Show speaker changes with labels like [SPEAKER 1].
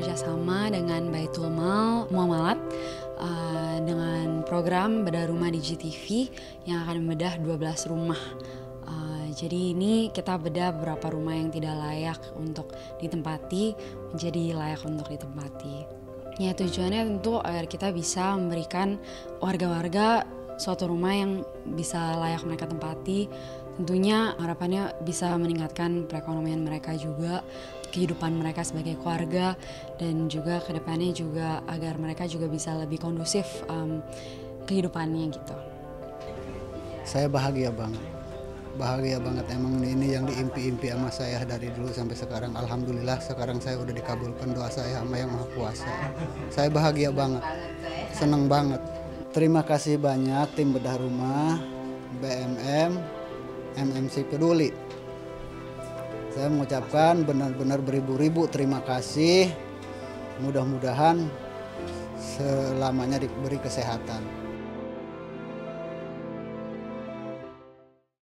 [SPEAKER 1] bekerjasama dengan Baitul Mal Muamalat uh, eh, dengan program Bedah Rumah di GTV yang akan membedah 12 rumah. Uh, jadi ini kita bedah beberapa rumah yang tidak layak untuk ditempati menjadi layak untuk ditempati. Ya tujuannya tentu agar kita bisa memberikan warga-warga suatu rumah yang bisa layak mereka tempati. Tentunya harapannya bisa meningkatkan perekonomian mereka juga, kehidupan mereka sebagai keluarga, dan juga ke depannya juga agar mereka juga bisa lebih kondusif um, kehidupannya gitu.
[SPEAKER 2] Saya bahagia banget, bahagia banget emang ini yang diimpi-impi sama saya dari dulu sampai sekarang. Alhamdulillah sekarang saya udah dikabulkan doa saya sama yang maha kuasa. Saya bahagia banget, seneng banget. Terima kasih banyak tim bedah rumah, BMM, MMC Peduli. Saya mengucapkan benar-benar beribu-ribu terima kasih. Mudah-mudahan selamanya diberi kesehatan.